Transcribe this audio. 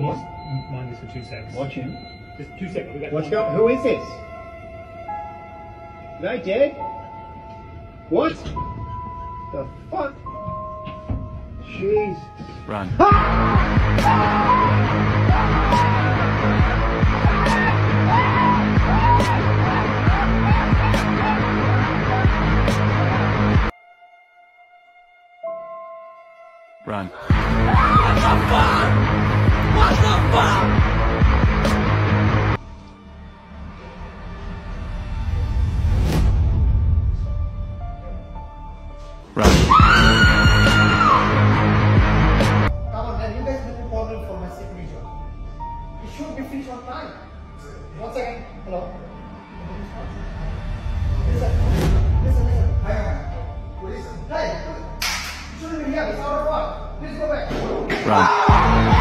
Mind mind this for two seconds. Watch him. Just two seconds. We got What's going? Who is this? Are they dead? What? The fuck? Jeez. Run. Run. Run. Come on, then you guys make a problem for my signature. It should be finished on time. One second. Hello. Listen, listen, listen. Hang on. Listen. Hey, shouldn't be here. It's out of. Please go back. Run.